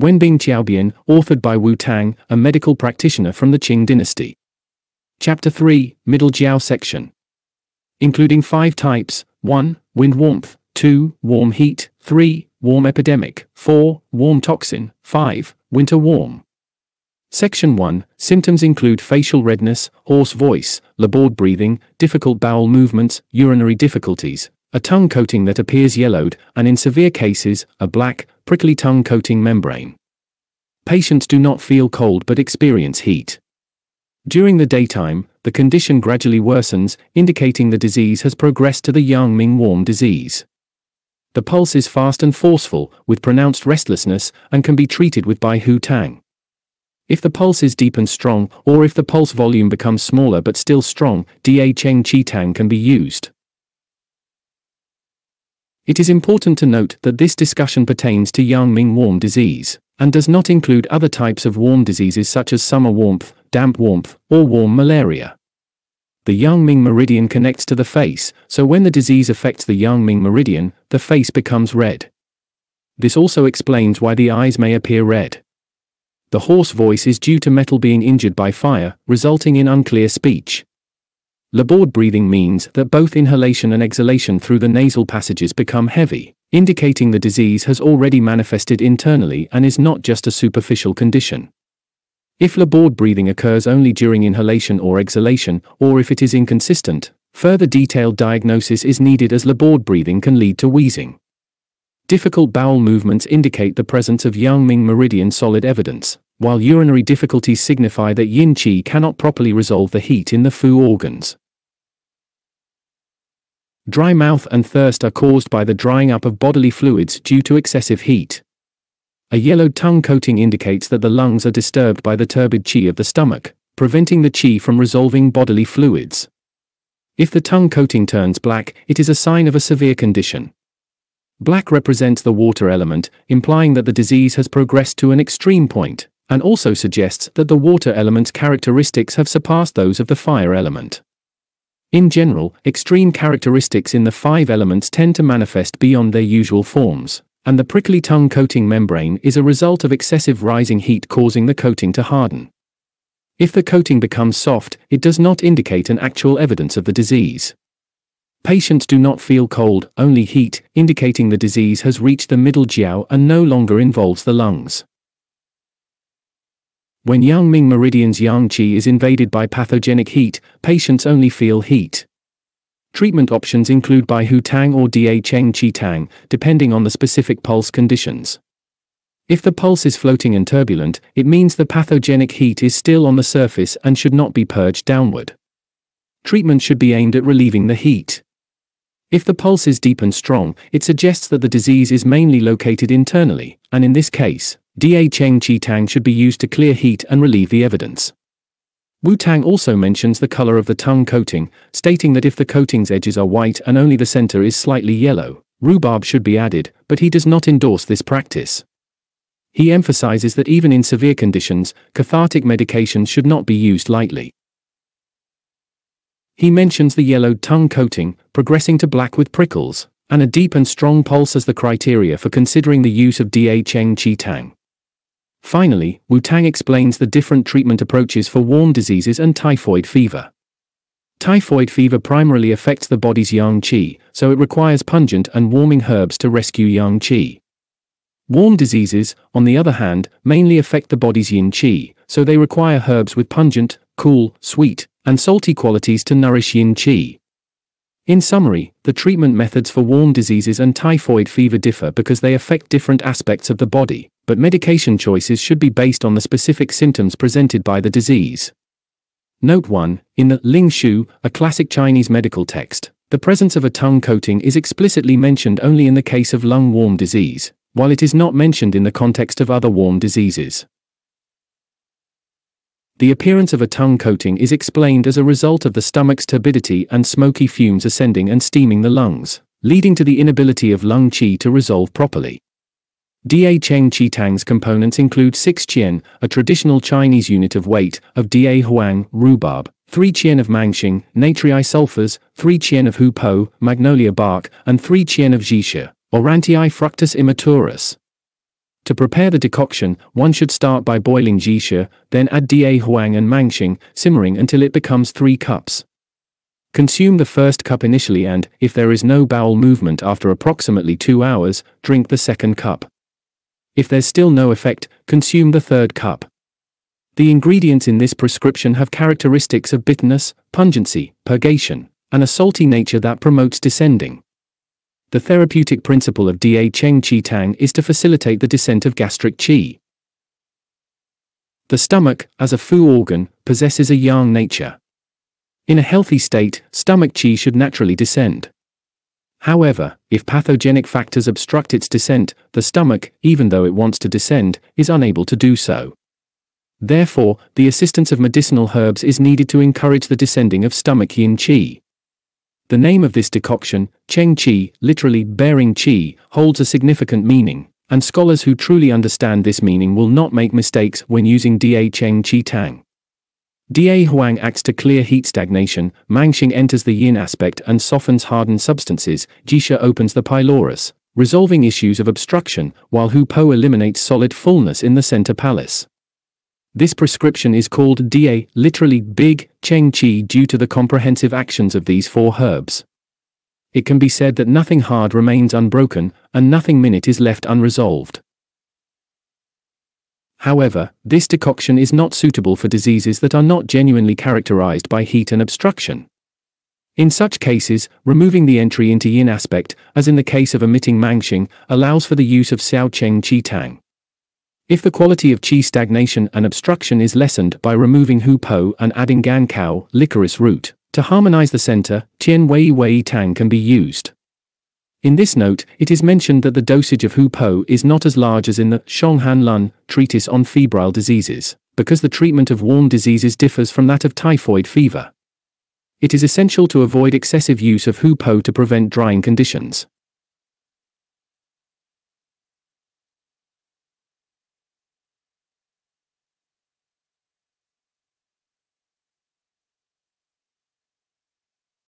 Wenbing Tiaobian, authored by Wu Tang, a medical practitioner from the Qing dynasty. Chapter 3, Middle Jiao section. Including five types 1. Wind warmth, 2. Warm heat, 3. Warm epidemic, 4. Warm toxin, 5. Winter warm. Section 1 Symptoms include facial redness, hoarse voice, labored breathing, difficult bowel movements, urinary difficulties, a tongue coating that appears yellowed, and in severe cases, a black, prickly tongue coating membrane. Patients do not feel cold but experience heat. During the daytime, the condition gradually worsens, indicating the disease has progressed to the Yang Ming warm disease. The pulse is fast and forceful, with pronounced restlessness, and can be treated with Bai Hu Tang. If the pulse is deep and strong, or if the pulse volume becomes smaller but still strong, Da Cheng Qi Tang can be used. It is important to note that this discussion pertains to Yang Ming warm disease, and does not include other types of warm diseases such as summer warmth, damp warmth, or warm malaria. The Yang Ming meridian connects to the face, so when the disease affects the Yang Ming meridian, the face becomes red. This also explains why the eyes may appear red. The hoarse voice is due to metal being injured by fire, resulting in unclear speech. Labored breathing means that both inhalation and exhalation through the nasal passages become heavy, indicating the disease has already manifested internally and is not just a superficial condition. If labored breathing occurs only during inhalation or exhalation, or if it is inconsistent, further detailed diagnosis is needed as labored breathing can lead to wheezing. Difficult bowel movements indicate the presence of Yang Ming meridian solid evidence, while urinary difficulties signify that yin qi cannot properly resolve the heat in the fu organs. Dry mouth and thirst are caused by the drying up of bodily fluids due to excessive heat. A yellowed tongue coating indicates that the lungs are disturbed by the turbid qi of the stomach, preventing the qi from resolving bodily fluids. If the tongue coating turns black, it is a sign of a severe condition. Black represents the water element, implying that the disease has progressed to an extreme point and also suggests that the water element's characteristics have surpassed those of the fire element. In general, extreme characteristics in the five elements tend to manifest beyond their usual forms, and the prickly tongue coating membrane is a result of excessive rising heat causing the coating to harden. If the coating becomes soft, it does not indicate an actual evidence of the disease. Patients do not feel cold, only heat, indicating the disease has reached the middle jiao and no longer involves the lungs. When Yang Ming meridian's Yang Qi is invaded by pathogenic heat, patients only feel heat. Treatment options include Bai Hu Tang or Da Cheng Qi Tang, depending on the specific pulse conditions. If the pulse is floating and turbulent, it means the pathogenic heat is still on the surface and should not be purged downward. Treatment should be aimed at relieving the heat. If the pulse is deep and strong, it suggests that the disease is mainly located internally, and in this case, Da Cheng Qi Tang should be used to clear heat and relieve the evidence. Wu Tang also mentions the color of the tongue coating, stating that if the coating's edges are white and only the center is slightly yellow, rhubarb should be added, but he does not endorse this practice. He emphasizes that even in severe conditions, cathartic medications should not be used lightly. He mentions the yellowed tongue coating, progressing to black with prickles, and a deep and strong pulse as the criteria for considering the use of Da Cheng Qi Tang. Finally, Wu Tang explains the different treatment approaches for warm diseases and typhoid fever. Typhoid fever primarily affects the body's yang qi, so it requires pungent and warming herbs to rescue yang qi. Warm diseases, on the other hand, mainly affect the body's yin qi, so they require herbs with pungent, cool, sweet, and salty qualities to nourish yin qi. In summary, the treatment methods for warm diseases and typhoid fever differ because they affect different aspects of the body, but medication choices should be based on the specific symptoms presented by the disease. Note 1 In the Ling Shu, a classic Chinese medical text, the presence of a tongue coating is explicitly mentioned only in the case of lung warm disease, while it is not mentioned in the context of other warm diseases. The appearance of a tongue coating is explained as a result of the stomach's turbidity and smoky fumes ascending and steaming the lungs, leading to the inability of lung qi to resolve properly. Da Cheng Qi Tang's components include 6 qian, a traditional Chinese unit of weight, of Da Huang, rhubarb, 3 qian of mangxing, natrii sulfas, 3 qian of hu po, magnolia bark, and 3 qian of xixia, Aurantii fructus immaturus. To prepare the decoction, one should start by boiling jisha, then add da huang and mangxing, simmering until it becomes 3 cups. Consume the first cup initially and, if there is no bowel movement after approximately 2 hours, drink the second cup. If there's still no effect, consume the third cup. The ingredients in this prescription have characteristics of bitterness, pungency, purgation, and a salty nature that promotes descending. The therapeutic principle of Da Cheng Qi Tang is to facilitate the descent of gastric qi. The stomach, as a fu organ, possesses a yang nature. In a healthy state, stomach qi should naturally descend. However, if pathogenic factors obstruct its descent, the stomach, even though it wants to descend, is unable to do so. Therefore, the assistance of medicinal herbs is needed to encourage the descending of stomach yin qi. The name of this decoction, Cheng Qi, literally bearing qi, holds a significant meaning, and scholars who truly understand this meaning will not make mistakes when using Da Cheng Qi Tang. Da Huang acts to clear heat stagnation, Mangxing enters the yin aspect and softens hardened substances, Jisha opens the pylorus, resolving issues of obstruction, while Hu Po eliminates solid fullness in the center palace. This prescription is called Da, literally big, Cheng Qi due to the comprehensive actions of these four herbs. It can be said that nothing hard remains unbroken, and nothing minute is left unresolved. However, this decoction is not suitable for diseases that are not genuinely characterized by heat and obstruction. In such cases, removing the entry into yin aspect, as in the case of omitting mangxing, allows for the use of xiao cheng qi tang. If the quality of qi stagnation and obstruction is lessened by removing hu po and adding gan cao, licorice root, to harmonize the center, tian wei wei tang can be used. In this note, it is mentioned that the dosage of Hu Po is not as large as in the Shanghan Lun treatise on febrile diseases, because the treatment of warm diseases differs from that of typhoid fever. It is essential to avoid excessive use of Hu Po to prevent drying conditions.